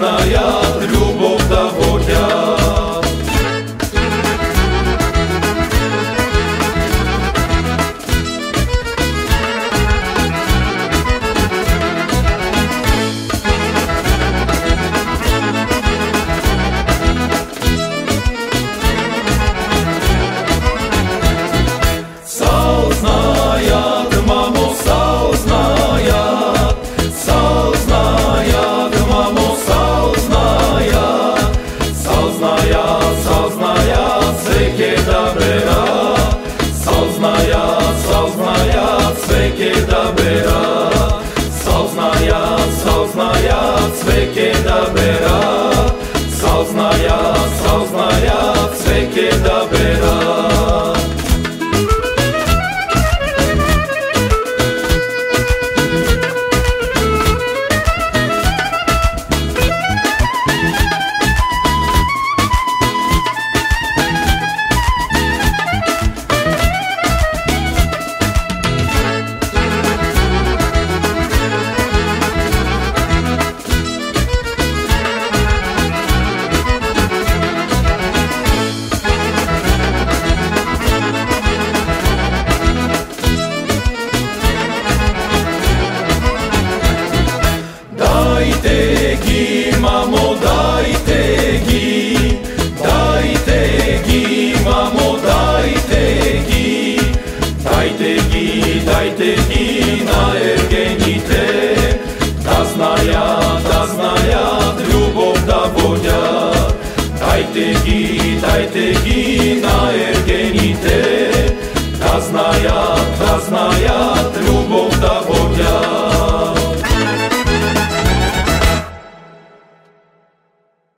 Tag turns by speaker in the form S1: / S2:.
S1: Krishna, svekeda bera. Saznaja, saznaja, svekeda bera. Saznaja, saznaja, svekeda bera.